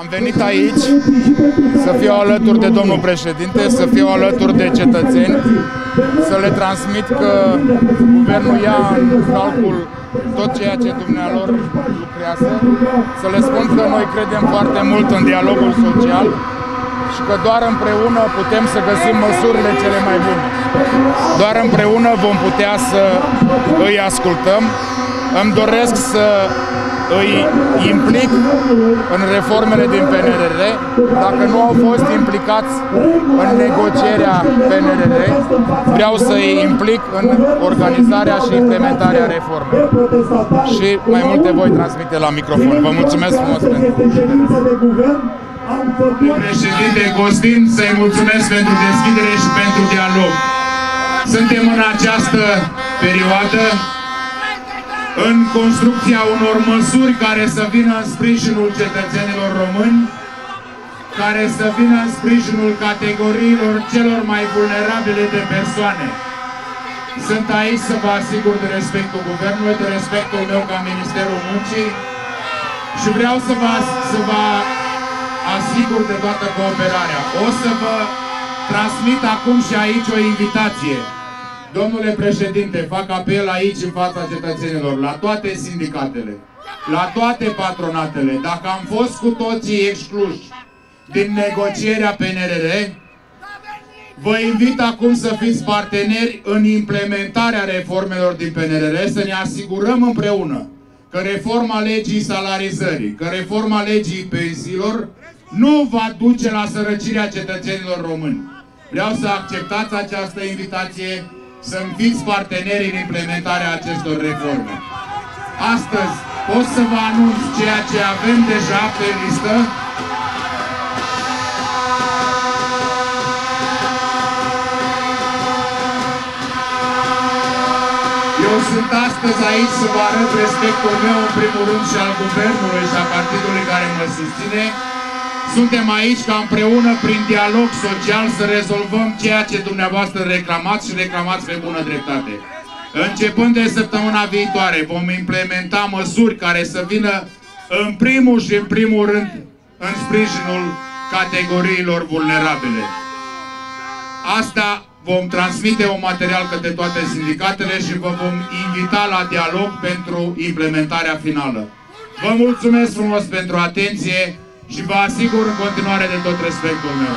Am venit aici să fiu alături de domnul președinte, să fiu alături de cetățeni, să le transmit că guvernul ia în calcul tot ceea ce dumnealor lucrează, să le spun că noi credem foarte mult în dialogul social și că doar împreună putem să găsim măsurile cele mai bune. Doar împreună vom putea să îi ascultăm. Îmi doresc să îi implic în reformele din PNRR. Dacă nu au fost implicați în negocierea PNRR, vreau să îi implic în organizarea și implementarea reformei. Și mai multe voi transmite la microfon. Vă mulțumesc frumos pentru Președinte Costin, să-i mulțumesc pentru deschidere și pentru dialog. Suntem în această perioadă în construcția unor măsuri care să vină în sprijinul cetățenilor români, care să vină în sprijinul categoriilor celor mai vulnerabile de persoane. Sunt aici să vă asigur de respectul Guvernului, de respectul meu ca Ministerul Muncii și vreau să vă, să vă asigur de toată cooperarea. O să vă transmit acum și aici o invitație. Domnule președinte, fac apel aici în fața cetățenilor, la toate sindicatele, la toate patronatele. Dacă am fost cu toții excluși din negocierea PNRR, vă invit acum să fiți parteneri în implementarea reformelor din PNRR, să ne asigurăm împreună că reforma legii salarizării, că reforma legii pensiilor nu va duce la sărăcirea cetățenilor români. Vreau să acceptați această invitație să-mi fiți parteneri în implementarea acestor reforme. Astăzi pot să vă anunț ceea ce avem deja pe listă. Eu sunt astăzi aici să vă arăt respectul meu în primul rând și al Guvernului și a partidului care mă susține. Suntem aici ca împreună, prin dialog social, să rezolvăm ceea ce dumneavoastră reclamați și reclamați pe bună dreptate. Începând de săptămâna viitoare, vom implementa măsuri care să vină în primul și în primul rând în sprijinul categoriilor vulnerabile. Asta vom transmite un material către toate sindicatele și vă vom invita la dialog pentru implementarea finală. Vă mulțumesc frumos pentru atenție și vă asigur în continuare de tot respectul meu.